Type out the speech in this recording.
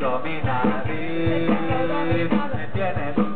dominadi, me tienes.